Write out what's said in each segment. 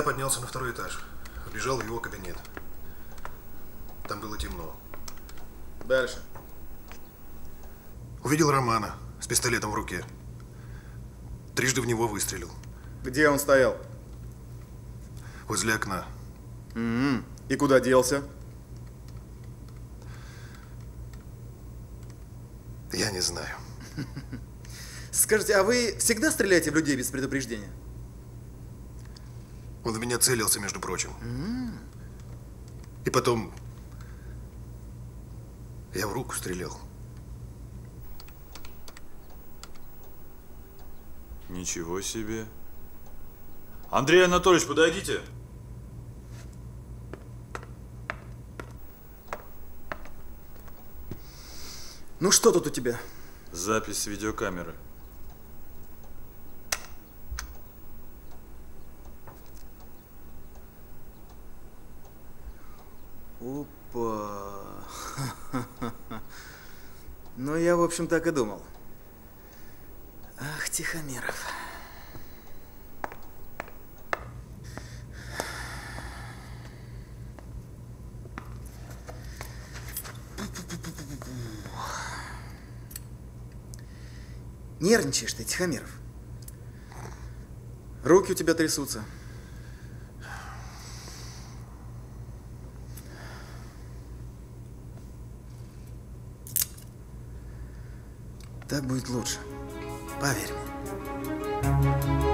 Я поднялся на второй этаж, вбежал в его кабинет. Там было темно. Дальше. Увидел Романа с пистолетом в руке. Трижды в него выстрелил. Где он стоял? Возле окна. М-м. И куда делся? Я не знаю. Скажите, а вы всегда стреляете в людей без предупреждения? Он в меня целился, между прочим. И потом я в руку стрелял. Ничего себе. Андрей Анатольевич, подойдите. Ну что тут у тебя? Запись с видеокамеры. Опа. Ну, я, в общем, так и думал. Ах, Тихомиров. Нервничаешь ты, Тихомиров. Руки у тебя трясутся. Так будет лучше. Поверь мне.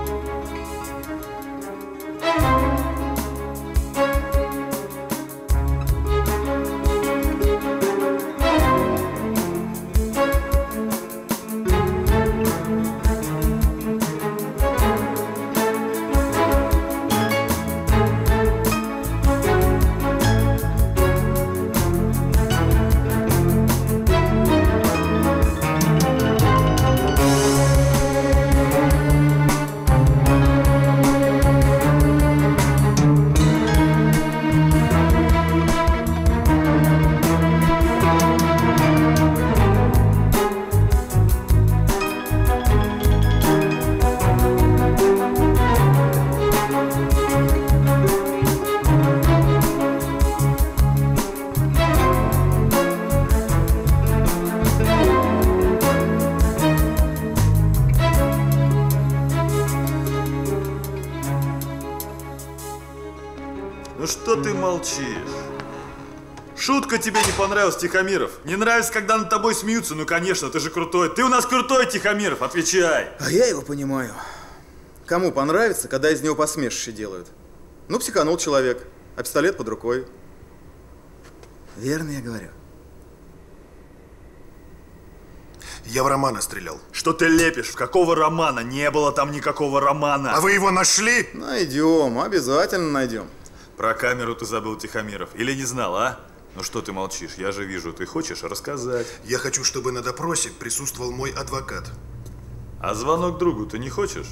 Молчишь? Шутка тебе не понравилась, Тихомиров? Не нравится, когда над тобой смеются? Ну, конечно, ты же крутой. Ты у нас крутой, Тихомиров, отвечай. А я его понимаю. Кому понравится, когда из него посмешище делают? Ну, психанул человек, а пистолет под рукой. Верно я говорю. Я в Романа стрелял. Что ты лепишь? В какого романа? Не было там никакого романа. А вы его нашли? Найдем, обязательно найдем. Про камеру ты забыл, Тихомиров. Или не знал, а? Ну что ты молчишь? Я же вижу, ты хочешь рассказать. Я хочу, чтобы на допросе присутствовал мой адвокат. А звонок другу ты не хочешь?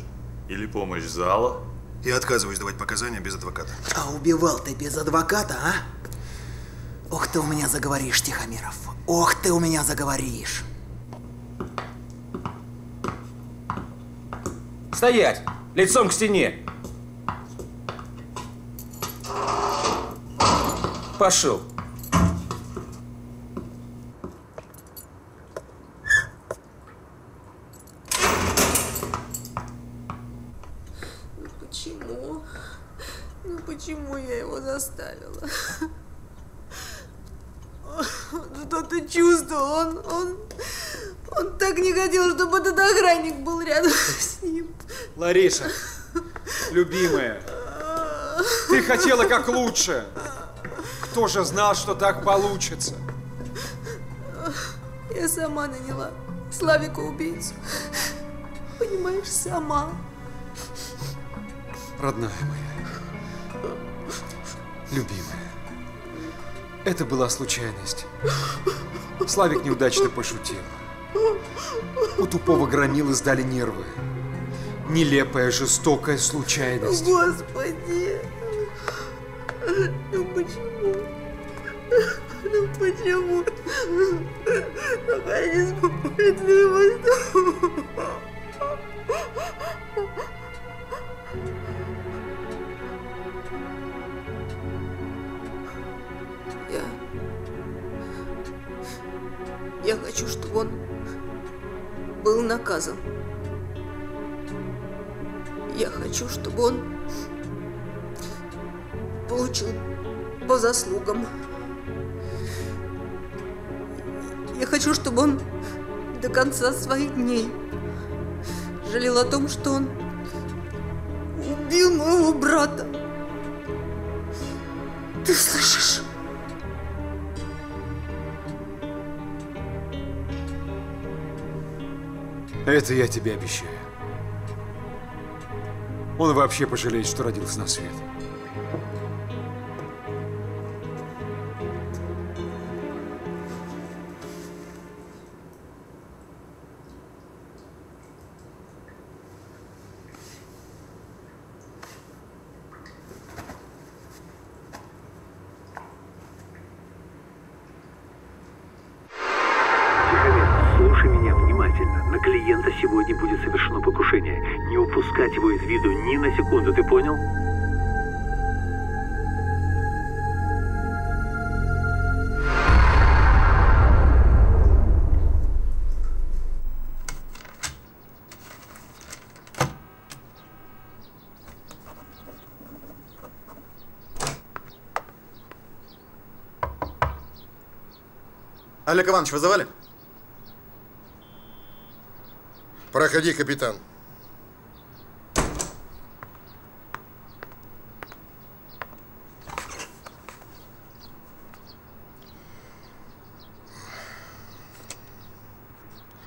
Или помощь зала? Я отказываюсь давать показания без адвоката. А убивал ты без адвоката, а? Ох ты у меня заговоришь, Тихомиров. Ох ты у меня заговоришь. Стоять! Лицом к стене! Пошел. Ну почему? Ну почему я его заставила? Что ты чувствовал? Он, он, он так не хотел, чтобы этот охранник был рядом с ним. Лариса, любимая, ты хотела как лучше. Кто же знал, что так получится? Я сама наняла Славика убийцу. Понимаешь, сама. Родная моя, любимая, это была случайность. Славик неудачно пошутил. У тупого громилы сдали нервы. Нелепая, жестокая случайность. Господи. Я хочу, чтобы он получил по заслугам. Я хочу, чтобы он до конца своих дней жалел о том, что он убил моего брата. Ты слышишь? Это я тебе обещаю. Он вообще пожалеет, что родился на свет. Олег Иванович, вызывали? Проходи, капитан.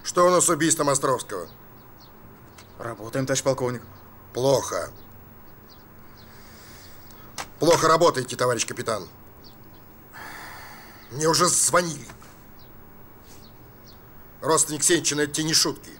Что у нас с убийством Островского? Работаем, товарищ полковник. Плохо. Плохо работаете, товарищ капитан. Мне уже звонили. Родственник Сенчина, это те не шутки.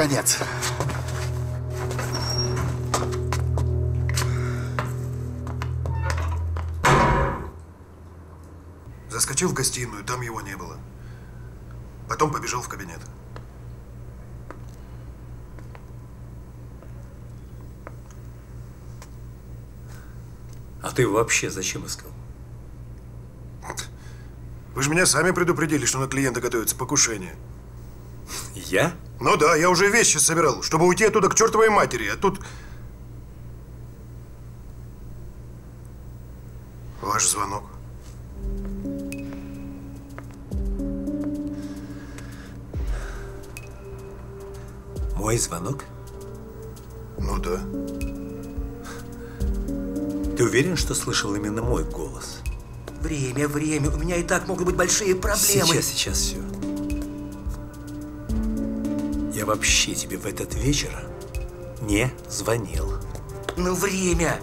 Конец. Заскочил в гостиную, там его не было. Потом побежал в кабинет. А ты вообще зачем искал? Вы же меня сами предупредили, что на клиента готовится покушение. Я? Ну да, я уже вещи собирал, чтобы уйти оттуда к чертовой матери, а тут... Ваш звонок. Мой звонок? Ну да. Ты уверен, что слышал именно мой голос? Время, время. У меня и так могут быть большие проблемы. Сейчас, сейчас все. Я вообще тебе в этот вечер не звонил. Ну, время.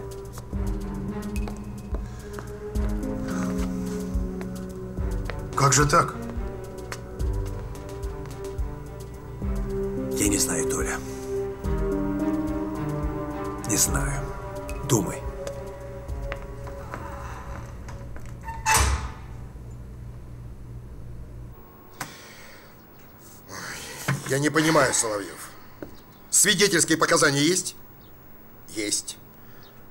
Как же так? Не понимаю, Соловьев. Свидетельские показания есть? Есть.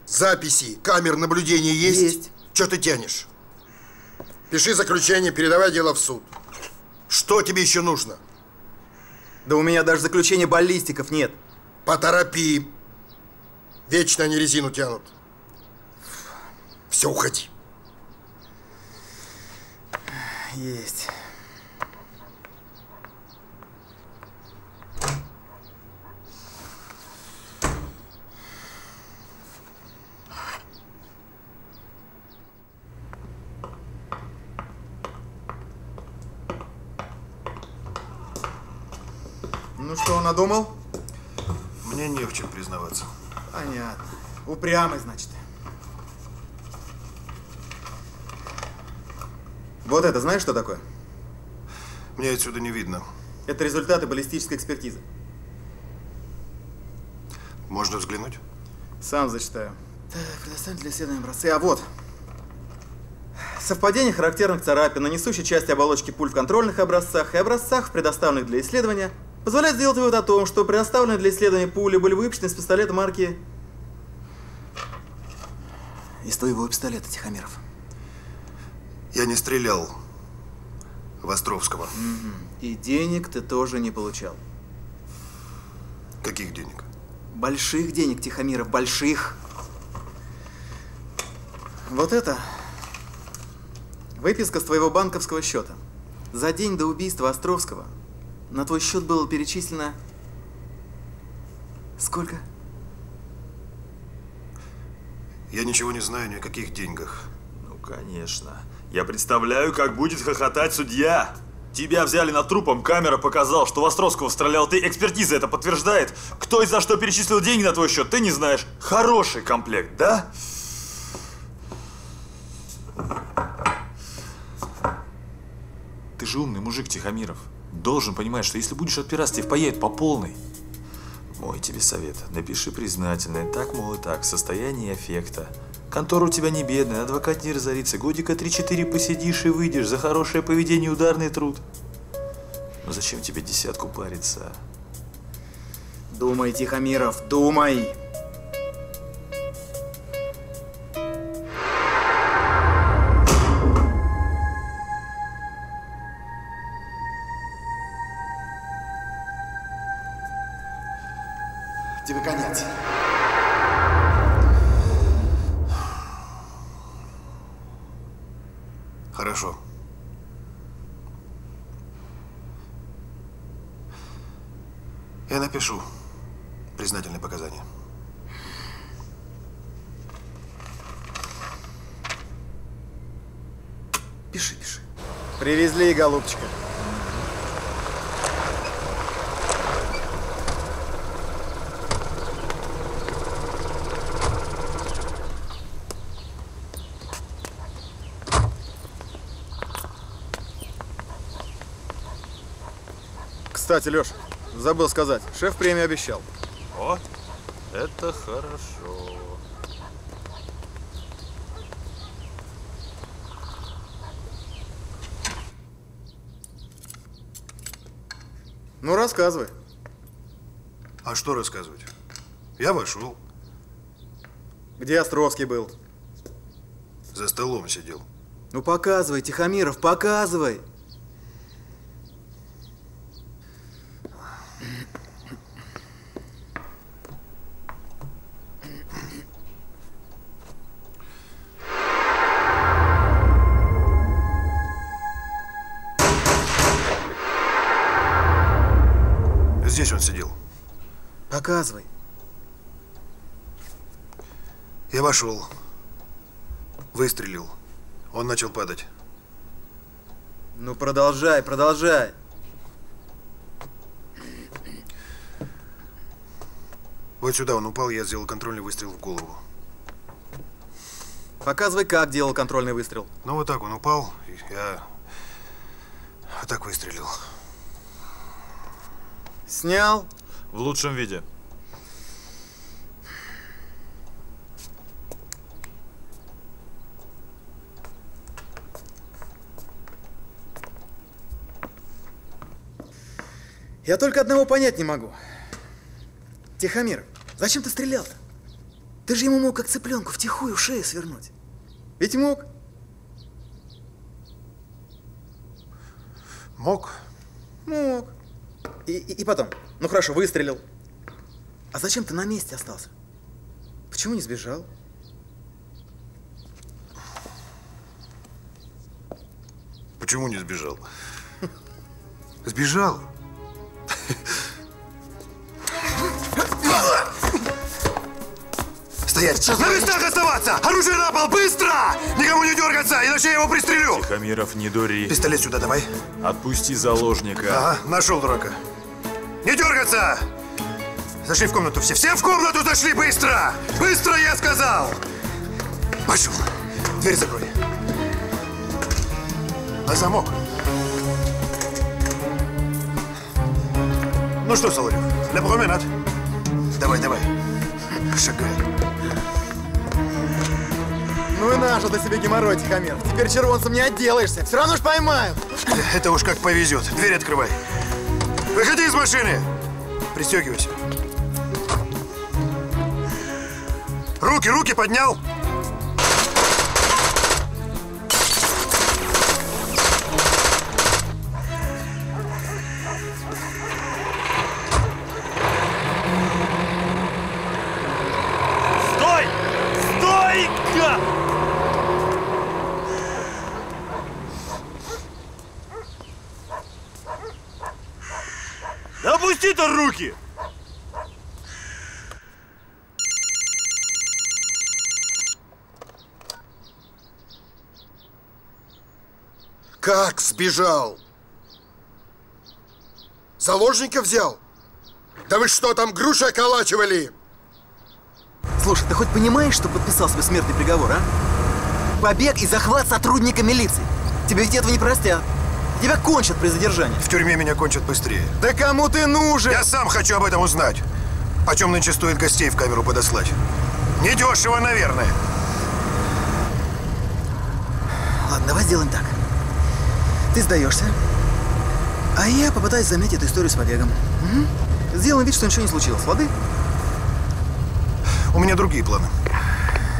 Записи, камер наблюдения есть? Есть. Что ты тянешь? Пиши заключение, передавай дело в суд. Что тебе еще нужно? Да у меня даже заключения баллистиков нет. Поторопи. Вечно они резину тянут. Все, уходи. Есть. Ну что, надумал? Мне не в чем признаваться. Понятно. Упрямый, значит. Вот это, знаешь, что такое? Мне отсюда не видно. Это результаты баллистической экспертизы. Можно взглянуть? Сам зачитаю. Так, предоставим для исследования образцы. А вот. Совпадение характерных царапин на несущей части оболочки пуль в контрольных образцах и образцах, предоставленных для исследования, позволяет сделать вывод о том, что предоставленные для исследования пули были выпущены из пистолета марки... Из твоего пистолета, Тихомиров. Я не стрелял в Островского. И денег ты тоже не получал. Каких денег? Больших денег, Тихомиров, больших. Вот это выписка с твоего банковского счета. За день до убийства Островского на твой счет было перечислено... Сколько? Я ничего не знаю ни о каких деньгах. Ну, конечно. Я представляю, как будет хохотать судья. Тебя взяли над трупом, камера показала, что в стрелял ты, экспертиза это подтверждает. Кто и за что перечислил деньги на твой счет, ты не знаешь. Хороший комплект, да? Ты же умный мужик, Тихомиров. Должен понимать, что если будешь отпираться, тебе поедет по полной. Мой тебе совет. Напиши признательное. Так, мол, и так. Состояние эффекта. Контора у тебя не бедная, адвокат не разорится. Годика 3-4 посидишь и выйдешь. За хорошее поведение ударный труд. Но зачем тебе десятку париться? Думай, Тихомиров, думай! Голубчика. Кстати, Леш, забыл сказать, шеф премию обещал. О, это хорошо. Ну, рассказывай. А что рассказывать? Я вошел, Где Островский был? за столом сидел. Ну, показывай, Тихомиров, показывай. Я вошел, выстрелил. Он начал падать. Ну, продолжай, продолжай. Вот сюда он упал, я сделал контрольный выстрел в голову. Показывай, как делал контрольный выстрел. Ну, вот так он упал, и я вот так выстрелил. Снял. В лучшем виде. Я только одного понять не могу. Тихомир, зачем ты стрелял-то? Ты же ему мог как цыпленку втихую шею свернуть. Ведь мог. Мог. Мог. И, и, и потом, ну хорошо, выстрелил. А зачем ты на месте остался? Почему не сбежал? Почему не сбежал? Сбежал? Стоять! На местах оставаться! Оружие на пол! Быстро! Никому не дергаться, иначе я его пристрелю! Тихомиров, не дури. Пистолет сюда давай. Отпусти заложника. Ага, нашел дурака. Не дергаться! Зашли в комнату все. Все в комнату зашли быстро! Быстро, я сказал! Пошел. Дверь закрой. На замок. Ну что, Соловьев, для променад. Давай, давай. Шагай. Ну и наш ты себе геморрой, Тихомиров. Теперь червонцем не отделаешься. Все равно ж поймают. Это уж как повезет. Дверь открывай. Выходи из машины. Пристегивайся. Руки, руки поднял. Стой! Стой! гад! Да опусти-то руки! Как сбежал? Заложника взял? Да вы что, там груши околачивали? Слушай, ты хоть понимаешь, что подписал свой смертный приговор, а? Побег и захват сотрудника милиции. Тебе ведь этого не простят. Тебя кончат при задержании. В тюрьме меня кончат быстрее. Да кому ты нужен? Я сам хочу об этом узнать. Почем нынче стоит гостей в камеру подослать? Недешево, наверное. Ладно, давай сделаем так. Ты сдаешься, а я попытаюсь заметить эту историю с побегом. Мгм. Сделаем вид, что ничего не случилось, лады? У меня другие планы.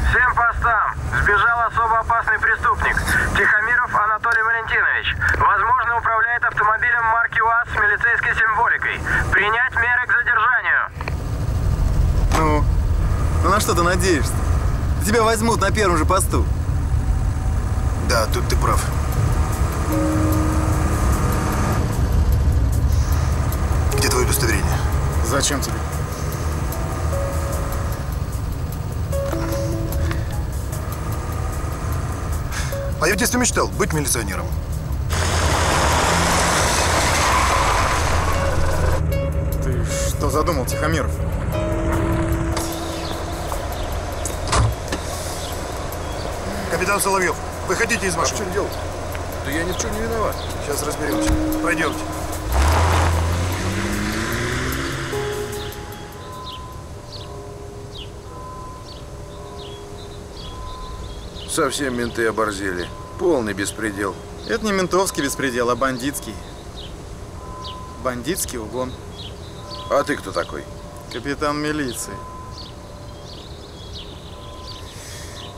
Всем постам! Сбежал особо опасный преступник. Тихомиров Анатолий Валентинович. Возможно, управляет автомобилем марки УАЗ с милицейской символикой. Принять меры к задержанию. Ну, ну на что ты надеешься? Тебя возьмут на первом же посту. Да, тут ты прав. Где Зачем тебе? А я в детстве мечтал быть милиционером. Ты что задумал, Тихомиров? Капитан Соловьев, выходите из машины. А что делать? Да я ни в чем не виноват. Сейчас разберемся. Пойдемте. Совсем менты оборзели. Полный беспредел. Это не ментовский беспредел, а бандитский. Бандитский угон. А ты кто такой? Капитан милиции.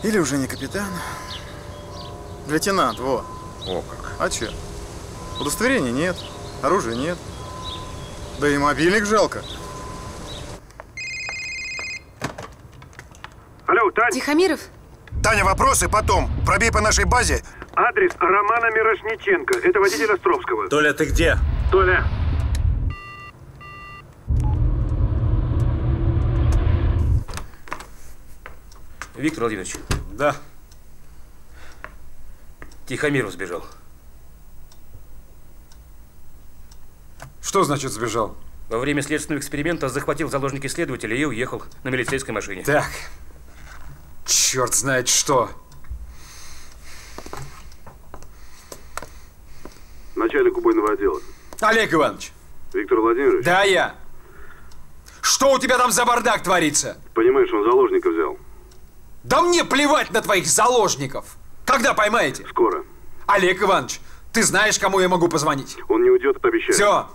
Или уже не капитан. Лейтенант, во. О как. А чё? Удостоверения нет, оружия нет. Да и мобильник жалко. Алло, Тань? Тихомиров? Таня, вопросы потом. Пробей по нашей базе. Адрес Романа Мирошниченко. Это водитель Островского. Толя, ты где? Толя. Виктор Владимирович, Да. Тихомиров сбежал. Что значит сбежал? Во время следственного эксперимента захватил заложники следователя и уехал на милицейской машине. Так. Черт знает что. Начальник убойного отдела. Олег Иванович. Виктор Владимирович. Да, я. Что у тебя там за бардак творится? Понимаешь, он заложника взял. Да мне плевать на твоих заложников. Когда поймаете? Скоро. Олег Иванович, ты знаешь, кому я могу позвонить? Он не уйдет, обещаю. Все.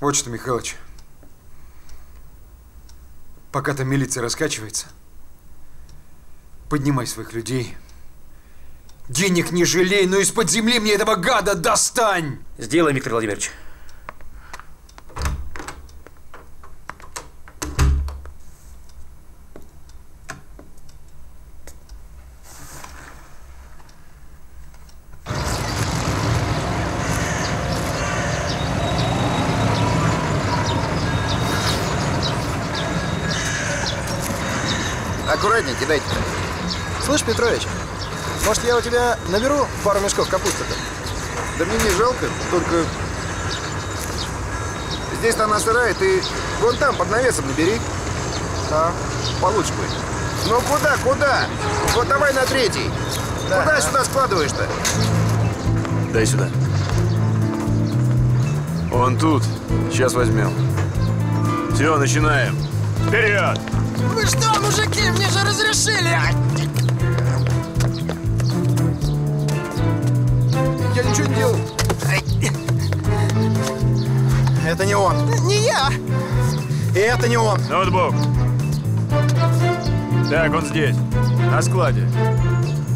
Вот что, Михалыч. Пока там милиция раскачивается, поднимай своих людей. Денег не жалей, но из-под земли мне этого гада достань! Сделай, Виктор Владимирович. Аккуратнее кидайте. Слышь, Петрович, может, я у тебя наберу пару мешков капусты-то? Да мне не жалко, только... Здесь-то она сырая, ты вон там под навесом набери. А, получше будет. Ну куда, куда? Вот давай на третий. Куда сюда складываешь-то? Дай сюда. Он тут. Сейчас возьмем. Все, начинаем. Вперед! Вы что, мужики, мне же разрешили! Я ничего не делал. Это не он. Не я! И это не он. Ноутбук. Так, он здесь. На складе.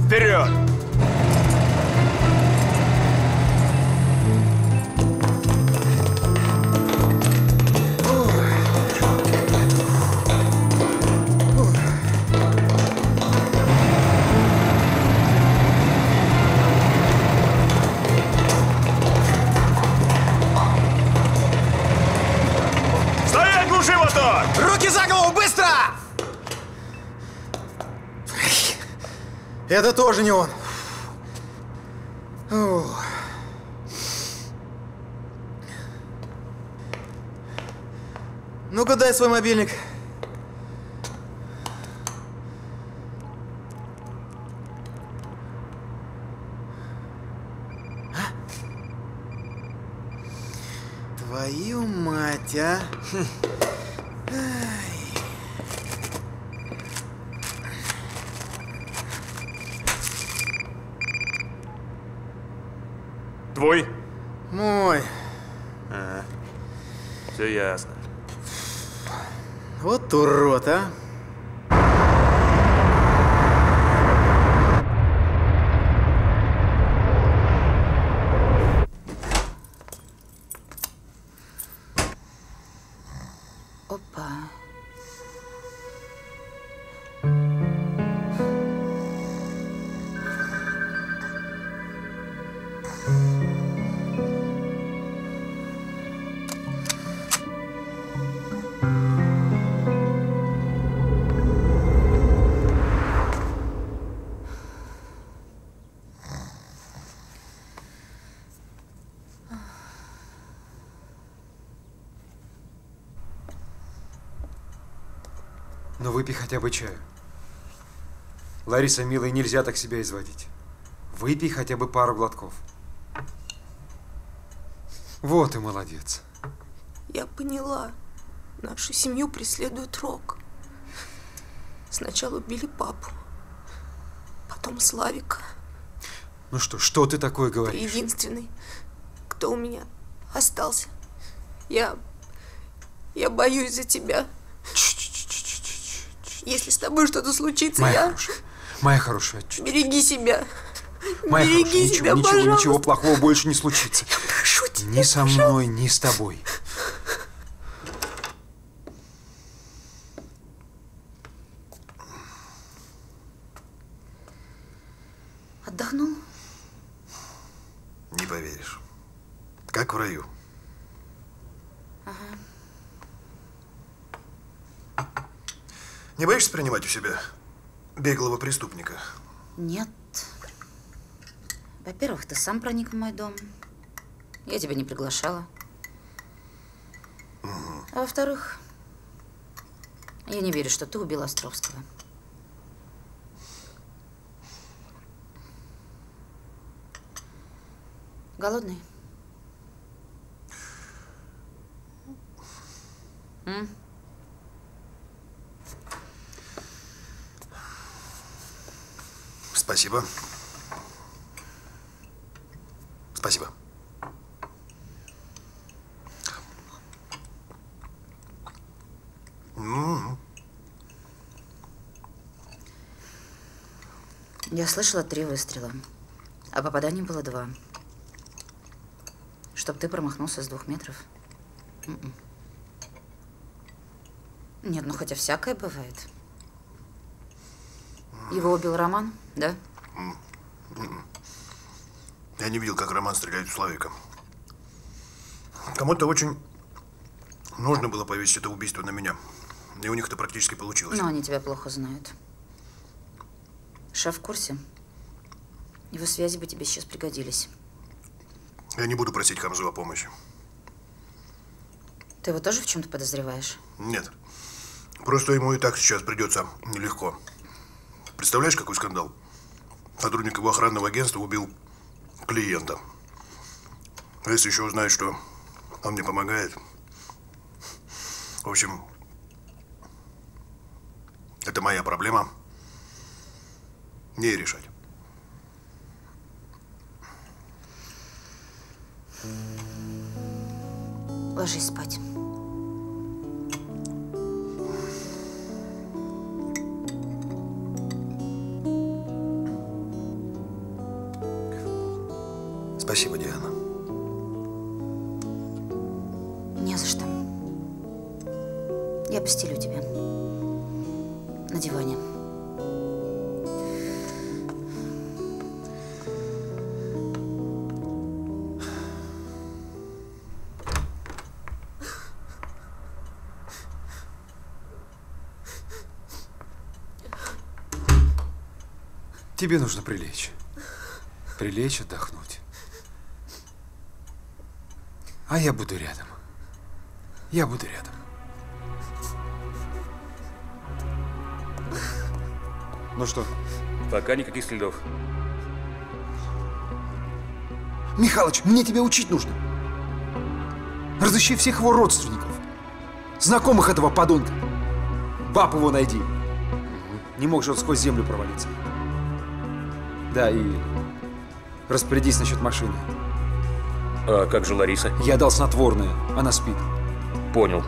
Вперед! Это тоже не он. Ух. Ну-ка дай свой мобильник. А? Твою мать, а? Хм. Ай. Твой? Мой. Ага. Все ясно. Вот урод, а. Ну выпей хотя бы чаю. Лариса, милая, нельзя так себя изводить. Выпей хотя бы пару глотков. Вот и молодец. Я поняла. Нашу семью преследует Рок. Сначала убили папу, потом Славика. Ну что, что ты такое Ты говоришь? единственный, кто у меня остался. Я... Я боюсь за тебя. Если с тобой что-то случится, Моя я... хорошая, моя хорошая, чуть- Береги себя. моя Береги хорошая, ничего, себя, ничего, пожалуйста. ничего плохого больше не случится. Прошу тебя, Ни со мной, ни с тобой. Отдохнул? Не поверишь. Как в раю. Ага. Не боишься принимать у себя беглого преступника? Нет. Во-первых, ты сам проник в мой дом. Я тебя не приглашала. А во-вторых, я не верю, что ты убил Островского. Голодный? М? Спасибо. Спасибо. Я слышала три выстрела, а попаданий было два. Чтоб ты промахнулся с двух метров. М-м. Нет, ну хотя всякое бывает. Его убил Роман, да? Я не видел, как Роман стреляет в Славика. Кому-то очень нужно было повесить это убийство на меня. И у них это практически получилось. Но они тебя плохо знают. Шеф в курсе? Его связи бы тебе сейчас пригодились. Я не буду просить Хамзу о помощи. Ты его тоже в чем-то подозреваешь? Нет. Просто ему и так сейчас придется нелегко. Представляешь, какой скандал? Сотрудник его охранного агентства убил клиента. А если еще узнает, что он мне помогает. В общем, это моя проблема. Не решать. Ложись спать. Спасибо, Диана. Не за что. Я постелю тебя. На диване. Тебе нужно прилечь. Прилечь, отдохнуть. А я буду рядом. Я буду рядом. Ну что? Пока никаких следов. Михалыч, мне тебя учить нужно. Разыщи всех его родственников. Знакомых этого подонка. Баб его найди. Не мог же он сквозь землю провалиться. Да, и распорядись насчет машины. А как же Лариса? Я дал снотворное. Она спит. Понял.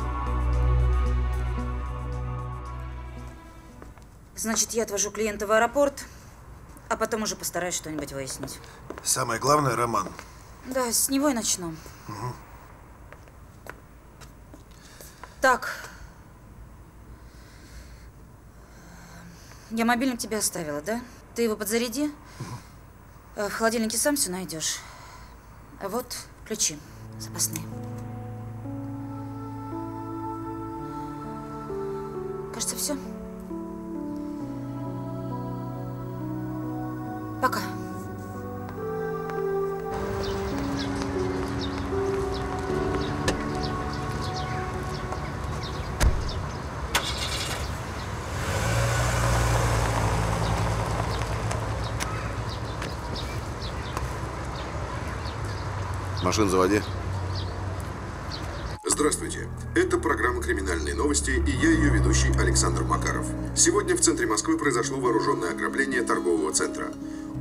Значит, я отвожу клиента в аэропорт, а потом уже постараюсь что-нибудь выяснить. Самое главное, Роман. Да, с него и начну. Угу. Так. Я мобильник тебе оставила, да? Ты его подзаряди. Э, В холодильнике сам все найдешь. Вот ключи запасные. Кажется, все. Машин заводи. Здравствуйте. Это программа «Криминальные новости» и я ее ведущий Александр Макаров. Сегодня в центре Москвы произошло вооруженное ограбление торгового центра.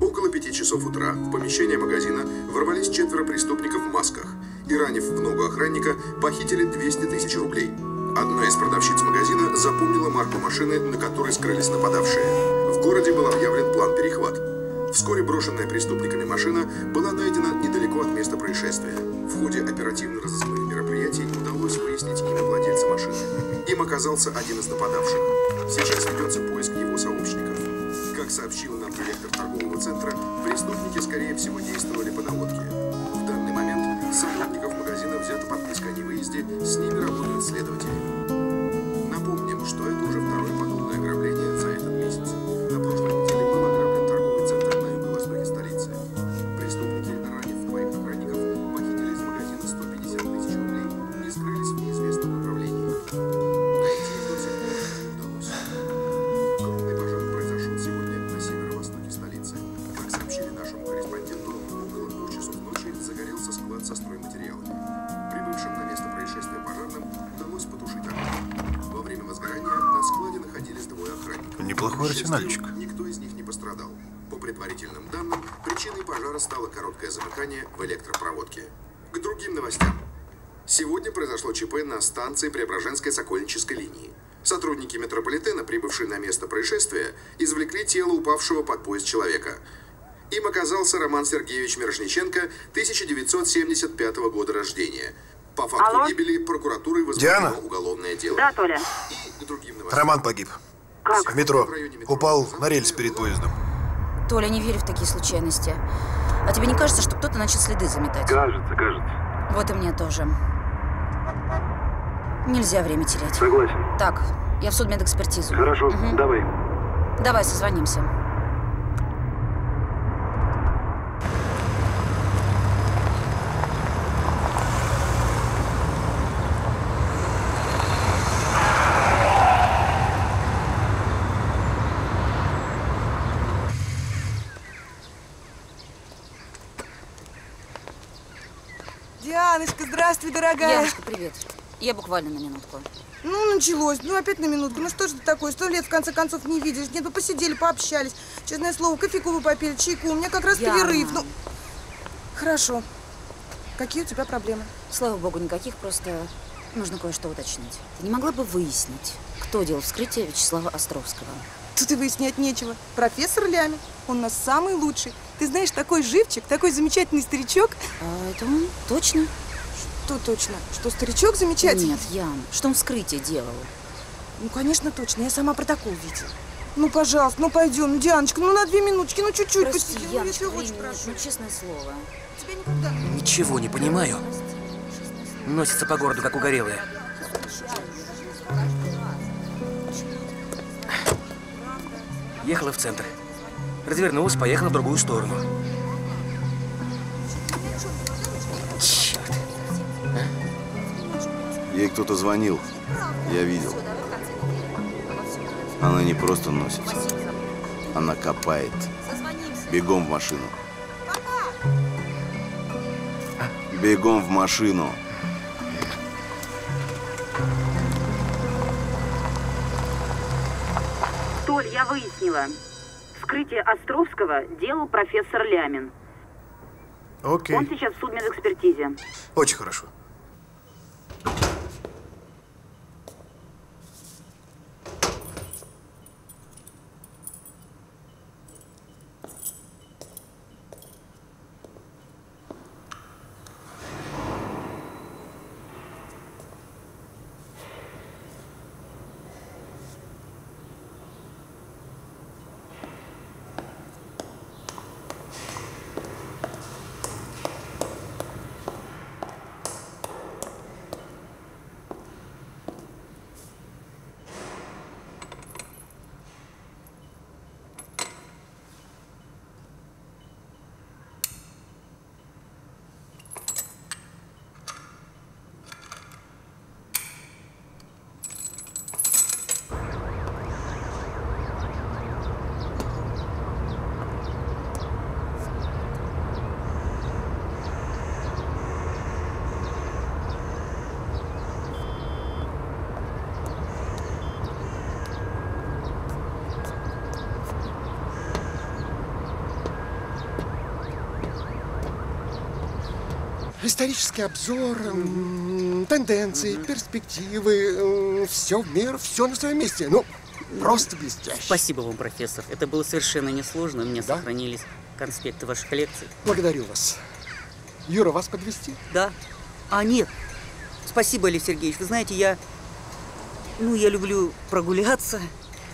Около пяти часов утра в помещение магазина ворвались четверо преступников в масках и, ранив в ногу охранника, похитили 200 тысяч рублей. Одна из продавщиц магазина запомнила марку машины, на которой скрылись нападавшие. В городе был объявлен план перехват. Вскоре брошенная преступниками машина была найдена недалеко от места происшествия. В ходе оперативно-розыскных мероприятий удалось выяснить имя владельца машины. Им оказался один из нападавших. Сейчас ведется поиск его сообщников. Как сообщил нам директор торгового центра, преступники, скорее всего, действовали по наводке. В данный момент сотрудников магазина взято подписка о невыезде, с ними работают следователи. Напомним, что это уже Неплохой К счастью, арсенальчик. Никто из них не пострадал. По предварительным данным, причиной пожара стало короткое замыкание в электропроводке. К другим новостям. Сегодня произошло ЧП на станции Преображенской Сокольнической линии. Сотрудники метрополитена, прибывшие на место происшествия, извлекли тело упавшего под поезд человека. Им оказался Роман Сергеевич Мирошниченко, 1975 года рождения. По факту Алло? гибели прокуратурой возбуждено Диана? уголовное дело. Да, Толя. И к другим новостям. Роман погиб. В метро. Упал на рельс перед поездом. Толя, не верю в такие случайности. А тебе не кажется, что кто-то начал следы заметать? Кажется, кажется. Вот и мне тоже. Нельзя время терять. Согласен. Так, Я в судмедэкспертизу. Хорошо, Мгм. давай. Давай созвонимся. Дианочка, здравствуй, дорогая. Яночка, привет. Я буквально на минутку. Ну, началось. Ну, опять на минутку. Ну, что же ты такое? Сто лет, в конце концов, не видишь. Нет, мы посидели, пообщались. Честное слово, кофейку вы попили, чайку. У меня как раз Яна. перерыв. Ну, хорошо. Какие у тебя проблемы? Слава богу, никаких, просто нужно кое-что уточнить. Ты не могла бы выяснить, кто делал вскрытие Вячеслава Островского? Тут и выяснять нечего. Профессор Лями. Он у нас самый лучший. Ты знаешь, такой живчик, такой замечательный старичок. А это он? Точно? Что точно? Что старичок замечательный? Нет, Ян, что он вскрытие делал? Ну, конечно, точно. Я сама протокол видела. Ну, пожалуйста, ну пойдем, ну, Дианочка, ну на две минуточки, ну чуть-чуть Прости, посидим. Ну, Яночка, если очень времени нет, прошу. ну, честное слово. Тебя никогда. Ничего не понимаю. Носится по городу, как угорелые. Ехала в центр. Развернулась, поехала в другую сторону. Ей кто-то звонил. Я видел. Она не просто носится. Она копает. Бегом в машину. Бегом в машину. Толь, я выяснила. Вскрытие Островского делал профессор Лямин. Окей. Он сейчас в судмедэкспертизе. Очень хорошо. Исторический обзор, тенденции, перспективы, все в меру, все на своем месте. Ну, просто блестяще. Спасибо вам, профессор. Это было совершенно несложно. У меня сохранились конспекты ваших лекций. Благодарю вас. Юра, вас подвести? Да. А, нет. Спасибо, Олег Сергеевич. Вы знаете, я... Ну, я люблю прогуляться.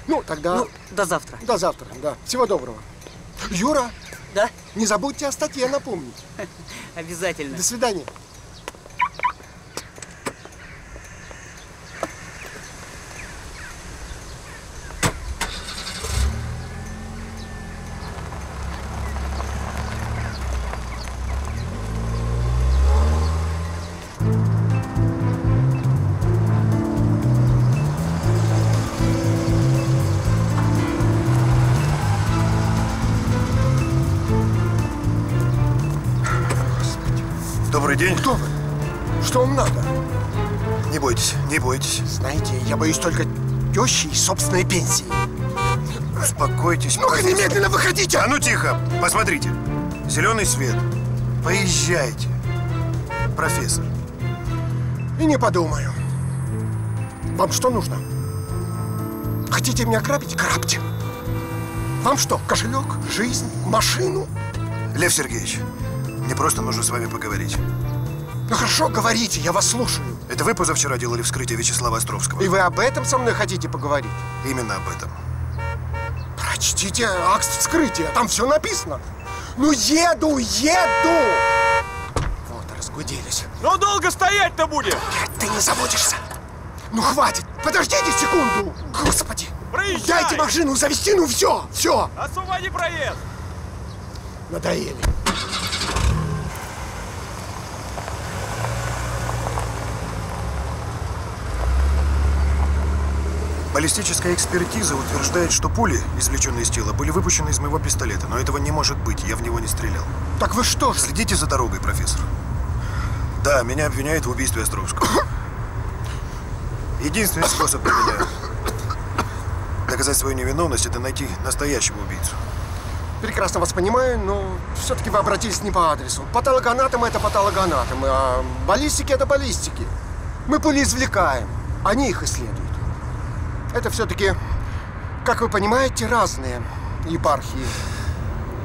Ну, тогда... Ну, до завтра. До завтра, да. Всего доброго. Юра! Да? Не забудьте о статье напомнить. Обязательно. До свидания. Не бойтесь. Знаете, я боюсь только тещи и собственной пенсии. Успокойтесь. Ну-ка, немедленно выходите! А ну тихо! Посмотрите. Зеленый свет. Поезжайте. Профессор. И не подумаю. Вам что нужно? Хотите меня грабить? Грабьте. Вам что, кошелек, жизнь, машину? Лев Сергеевич, мне просто нужно с вами поговорить. Ну хорошо, говорите, я вас слушаю. Это вы позавчера делали вскрытие Вячеслава Островского? И вы об этом со мной хотите поговорить? Именно об этом. Прочтите акт вскрытия, там все написано. Ну еду, еду! Вот, разгуделись. Ну долго стоять-то будем? Ты не заботишься. Ну хватит, Подождите секунду! Господи! Проезжай! Дайте машину завести, ну все, все! Освободи проезд! Надоели. Баллистическая экспертиза утверждает, что пули, извлеченные из тела, были выпущены из моего пистолета, но этого не может быть, я в него не стрелял. Так вы что же? Следите за дорогой, профессор. Да, меня обвиняют в убийстве Островского. Единственный способ для меня доказать свою невиновность – это найти настоящего убийцу. Прекрасно вас понимаю, но все-таки вы обратились не по адресу. Патологоанатом это патологоанатом, а баллистики это баллистики. Мы пули извлекаем, они их исследуют. Это все-таки, как вы понимаете, разные епархии.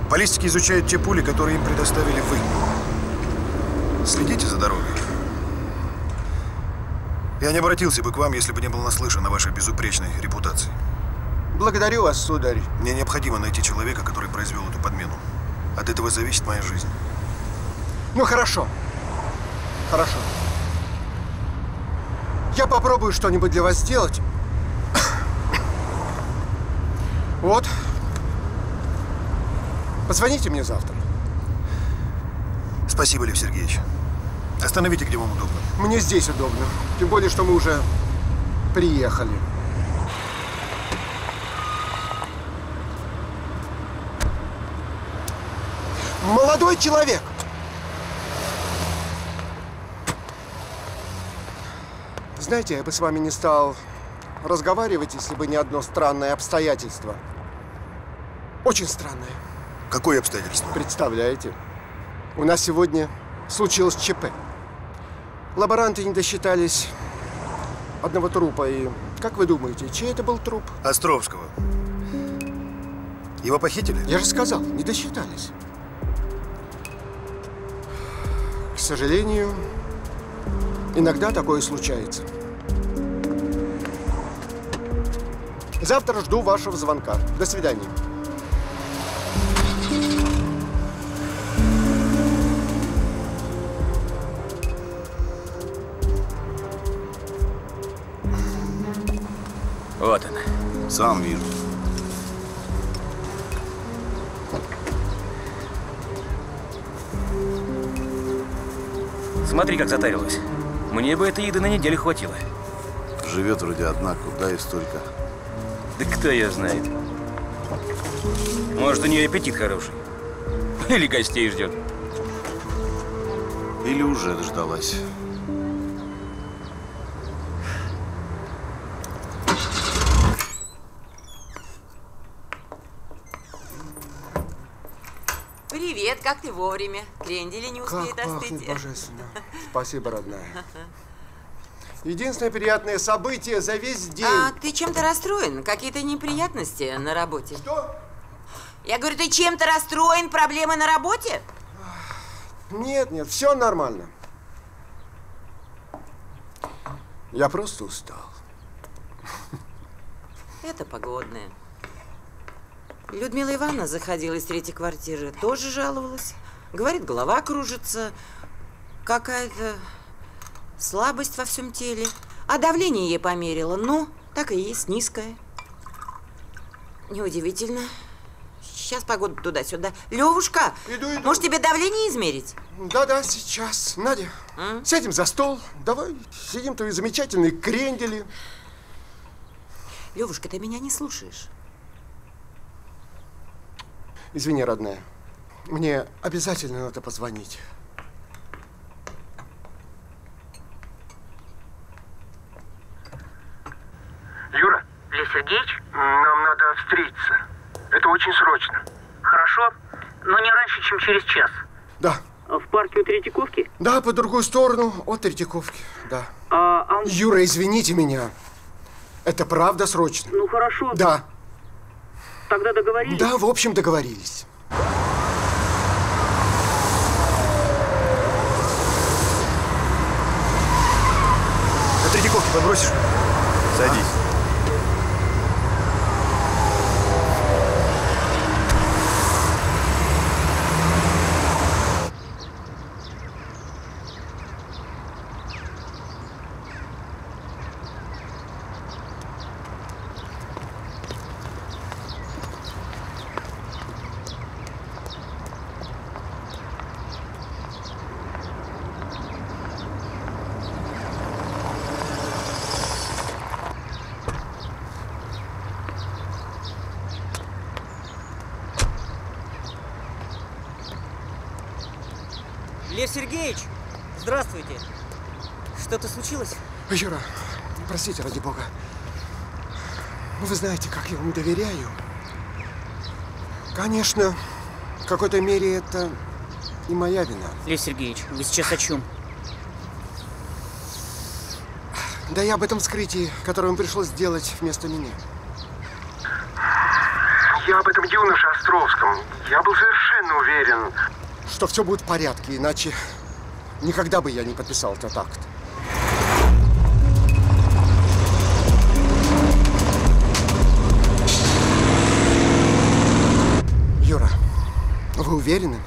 Баллистики изучают те пули, которые им предоставили вы. Следите за дорогой. Я не обратился бы к вам, если бы не был наслышан о вашей безупречной репутации. Благодарю вас, сударь. Мне необходимо найти человека, который произвел эту подмену. От этого зависит моя жизнь. Ну, хорошо. Хорошо. Я попробую что-нибудь для вас сделать. Вот. Позвоните мне завтра. Спасибо, Лев Сергеевич. Остановите, где вам удобно. Мне здесь удобно. Тем более, что мы уже приехали. Молодой человек! Знаете, я бы с вами не стал разговаривать, если бы не одно странное обстоятельство. Очень странное. Какое обстоятельство? Представляете? У нас сегодня случилось ЧП. Лаборанты не досчитались одного трупа. И как вы думаете, чей это был труп? Островского. Его похитили? Я же сказал, не досчитались. К сожалению, иногда такое случается. Завтра жду вашего звонка. До свидания. Сам вижу. Смотри, как затарилась. Мне бы этой еды на неделю хватило. Живет вроде одна, куда и столько. Да кто ее знает? Может, у нее аппетит хороший. Или гостей ждет. Или уже дождалась. Привет, как ты вовремя? Крендели не успеет Как остыть. пахнет божественно. Спасибо, родная. Единственное приятное событие за весь день. А ты чем-то расстроен? Какие-то неприятности на работе? Что? Я говорю, ты чем-то расстроен? Проблемы на работе? Нет, нет, все нормально. Я просто устал. Это погодное. Людмила Ивановна заходила из третьей квартиры, тоже жаловалась. Говорит, голова кружится, какая-то слабость во всем теле. А давление ей померила, ну, так и есть, низкое. Неудивительно. Сейчас погода туда-сюда. Левушка, Иду, иду. может тебе давление измерить? Да-да, сейчас. Надя, сядем за стол. Давай сидим твои замечательные крендели. Левушка, ты меня не слушаешь. Извини, родная. Мне обязательно надо позвонить. Юра? Лев Сергеевич? Нам надо встретиться. Это очень срочно. Хорошо, но не раньше, чем через час. Да. В парке у Третьяковки? Да, по другую сторону от Третьяковки. Да. А, а- Юра, извините меня. Это правда срочно. Ну хорошо. Да. Тогда договорились? Да, в общем, договорились. На Третьяковке подбросишь? Садись. Лев Сергеевич, здравствуйте. Что-то случилось? Юра, простите, ради бога. Ну, Вы знаете, как я вам доверяю. Конечно, в какой-то мере это и моя вина. Лев Сергеевич, вы сейчас о чем? Да я об этом вскрытии, которое вам пришлось сделать вместо меня. Я об этом юноше Островском. Я был совершенно уверен. Что все будет в порядке, иначе никогда бы я не подписал этот акт. Вы уверены,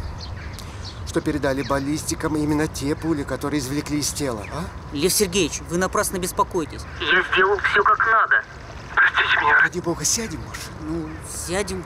что передали баллистикам именно те пули, которые извлекли из тела, а? Лев Сергеевич, вы напрасно беспокоитесь. Я сделал все как надо. Простите меня. Ради бога, сядем, может? Ну, сядем.